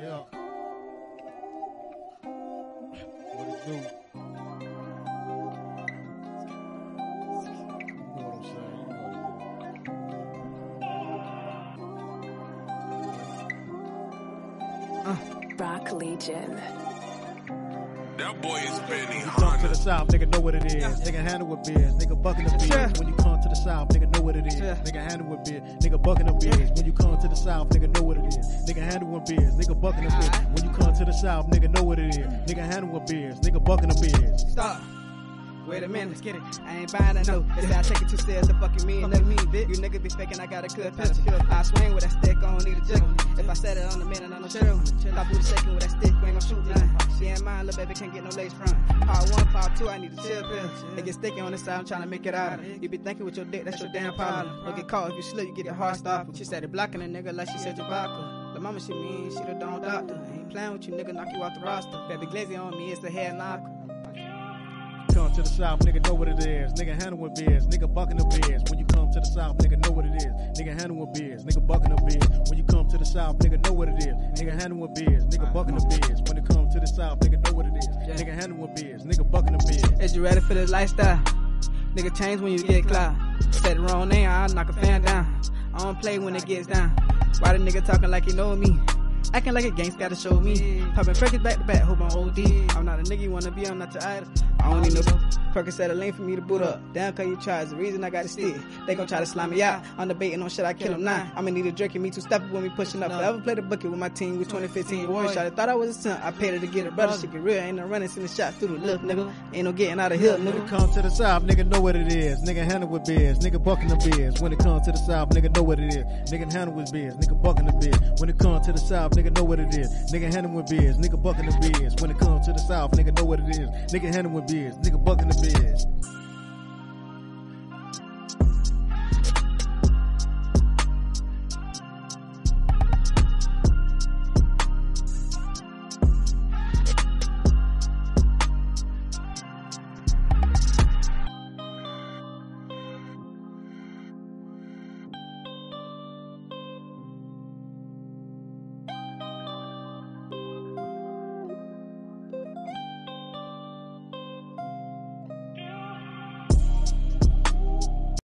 Yeah. What it do? Rock Legion. That boy is Benny south, nigga know what it is. Nigga handle with beers, nigga bucking the beers. Yeah. When you come to the south, nigga know what it is. Yeah. Nigga handle with beer, nigga bucking the beers. When you come to the south, nigga know what it is. Nigga handle with beers, nigga bucking the beers. Uh-huh. When you come to the south, nigga know what it is. Mm. Nigga handle with beers, nigga bucking the beers. Stop. Wait a minute, let's get it. I ain't buying that no. They say I take it too serious to fucking me and me, bitch. You niggas be faking, I got a clear picture. I swing with that stick, I don't need a jiggle. If I set it on the minute, Stop booty shaking with that stick, we ain't gon' shoot ain't mine, little baby can't get no lace front. Part one, part two, I need a chill pill. They get sticky on the side, I'm trying to make it out. You be thinking with your dick, that's your damn problem. Don't get caught if you slip, you get your heart stopped. She said it blocking a nigga like she said Chewbacca. The mama she mean, she the dome doctor. Ain't playing with you, nigga, knock you off the roster. Baby Glizzy on me, it's the head knocker. Come to the south, nigga know what it is. Nigga handle with beers, nigga bucking the beers. When you come to the south, nigga know what it is. Nigga handle with beers, nigga bucking the beers. When you come to the south, nigga know what it is. Nigga handle with beers, nigga bucking the beers. When it comes to the south, nigga know what it is. Nigga handle with beers, nigga bucking the beers. Is you ready for this lifestyle? Nigga change when you get clout. Said the wrong name, I'll knock a fan down. I don't play when it gets down. Why the nigga talking like he know me? Acting like a gangsta gotta show me. Popping Perkins back to back, hope I'm OD. I'm not a nigga you wanna be, I'm not your idol. I don't need no Perkins said a lane for me to boot up. Damn, cause you try is the reason I got to stick. They gon' try to slime me out. I'm debating on shit, I kill him now. I'ma need a jerk and me two step when we pushing up. Forever play the bucket with my team with 2015 Warriors. Shot thought I was a son. I paid her to get her brother. Shit get real, ain't no running, sending shots through the lip, nigga. Ain't no getting out of here, When it nigga. comes to the south, nigga know what it is. Nigga handle with beers, nigga bucking the beers. When it comes to the south, nigga know what it is. Nigga handle with beers, nigga bucking the beers. When it comes to the south, nigga know what it is. Nigga handle with beers, nigga bucking the beers. When it comes to the south, nigga know what it is. Nigga handle with beers, nigga bucking the beers.